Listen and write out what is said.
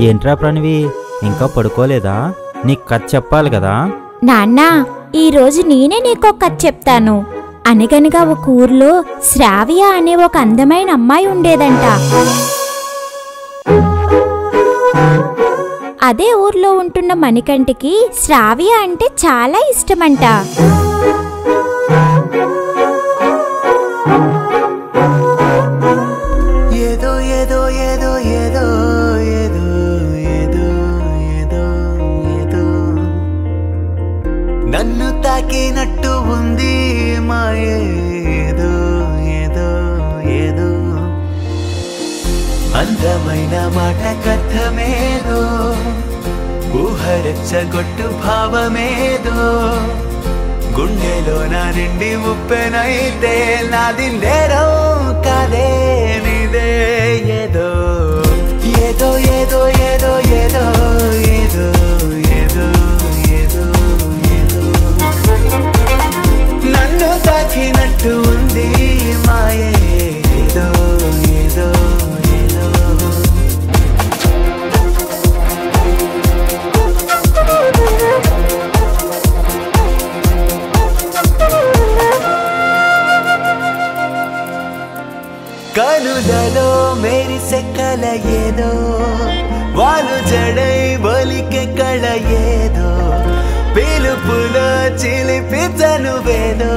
ఏంట్రా ప్రణవి? ఇంకా పడుకోలేదా? నీకు కథ చెప్పాలి కదా? నాన్న ఈరోజు నేనే నీకో కథ చెప్తాను. అనగనగా ఒక ఊర్లో శ్రావ్య అనే ఒక అందమైన అమ్మాయి ఉండేదంట. అదే ఊర్లో ఉంటున్న మణికంటికి శ్రావ్య అంటే చాలా ఇష్టమంట. నన్ను తాకినట్టు ఉంది మాయేదో ఏదో ఏదో అందమైన మాట కథమేదో ఊహరెచ్చగొట్టు భావమేదో. గుండెలో నా నిండి ఉప్పెనైతే నాది నేరం कलुदलो मेरी से कलयेदो वालु जड़े बोली के कलयेदो पिलु पुलो चिलिपि तनुवेदो